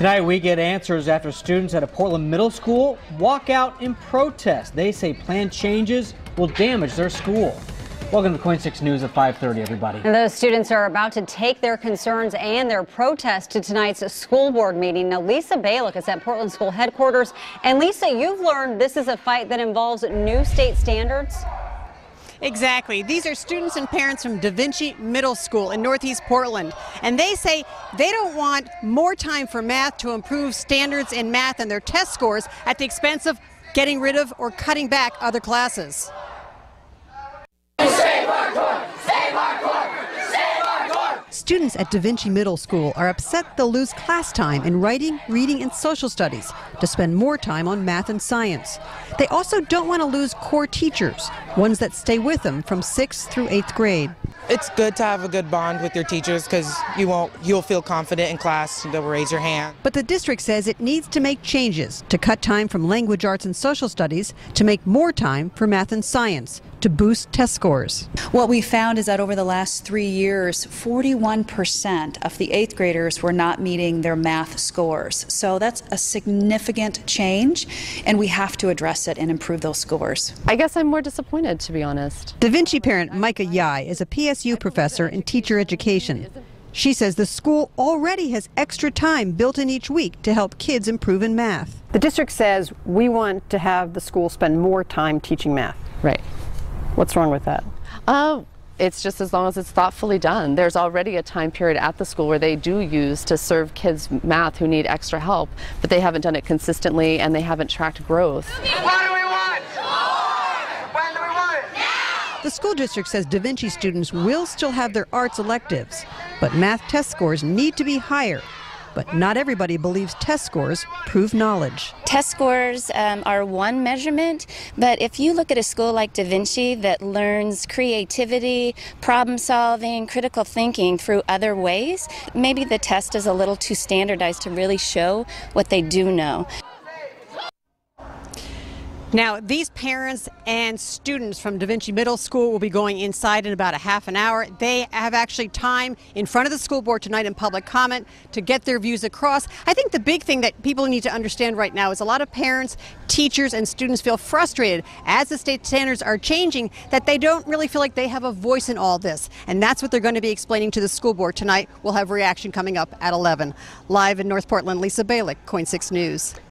Tonight we get answers after students at a Portland middle school walk out in protest. They say planned changes will damage their school. Welcome to KOIN 6 News at 5:30 everybody. And those students are about to take their concerns and their protest to tonight's school board meeting. Now Lisa Balick is at Portland School headquarters. And Lisa, you've learned this is a fight that involves new state standards. Exactly. These are students and parents from Da Vinci Middle School in Northeast Portland. And they say they don't want more time for math to improve standards in math and their test scores at the expense of getting rid of or cutting back other classes. Students at Da Vinci Middle School are upset they'll lose class time in writing, reading, and social studies to spend more time on math and science. They also don't want to lose core teachers, ones that stay with them from 6th through 8th grade. It's good to have a good bond with your teachers because you won't you'll feel confident in class. They'll raise your hand. But the district says it needs to make changes to cut time from language arts and social studies to make more time for math and science to boost test scores. What we found is that over the last three years, 41% of the eighth graders were not meeting their math scores. So that's a significant change, and we have to address it and improve those scores. I guess I'm more disappointed, to be honest. Da Vinci parent Micah Yai is a PSU professor in teacher education. She says the school already has extra time built in each week to help kids improve in math. The district says we want to have the school spend more time teaching math. Right. What's wrong with that? Uh, it's just as long as it's thoughtfully done. There's already a time period at the school where they do use to serve kids math who need extra help, but they haven't done it consistently and they haven't tracked growth. What do we want? When do we want it? Now! The school district says Da Vinci students will still have their arts electives, but math test scores need to be higher but not everybody believes test scores prove knowledge. Test scores um, are one measurement, but if you look at a school like Da Vinci that learns creativity, problem solving, critical thinking through other ways, maybe the test is a little too standardized to really show what they do know. Now, these parents and students from Da Vinci Middle School will be going inside in about a half an hour. They have actually time in front of the school board tonight in public comment to get their views across. I think the big thing that people need to understand right now is a lot of parents, teachers, and students feel frustrated as the state standards are changing that they don't really feel like they have a voice in all this. And that's what they're going to be explaining to the school board tonight. We'll have reaction coming up at 11. Live in North Portland, Lisa Balick, KOIN 6 News.